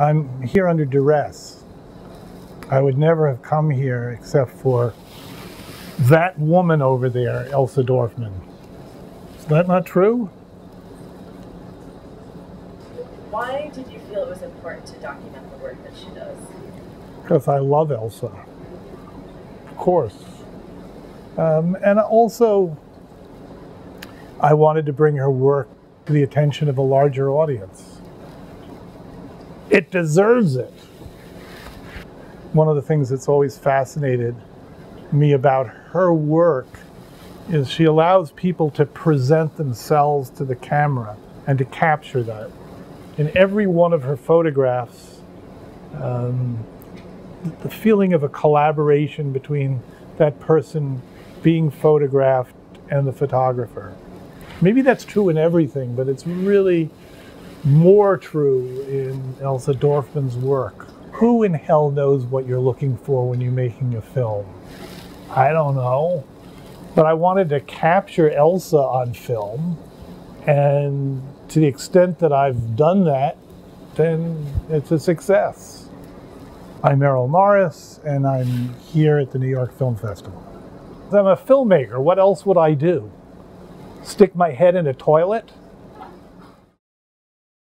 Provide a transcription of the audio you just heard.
I'm here under duress. I would never have come here except for that woman over there, Elsa Dorfman. Is that not true? Why did you feel it was important to document the work that she does? Because I love Elsa. Of course. Um, and also, I wanted to bring her work to the attention of a larger audience. It deserves it. One of the things that's always fascinated me about her work is she allows people to present themselves to the camera and to capture that. In every one of her photographs, um, the feeling of a collaboration between that person being photographed and the photographer. Maybe that's true in everything, but it's really more true in Elsa Dorfman's work. Who in hell knows what you're looking for when you're making a film? I don't know. But I wanted to capture Elsa on film, and to the extent that I've done that, then it's a success. I'm Errol Morris, and I'm here at the New York Film Festival. I'm a filmmaker. What else would I do? Stick my head in a toilet?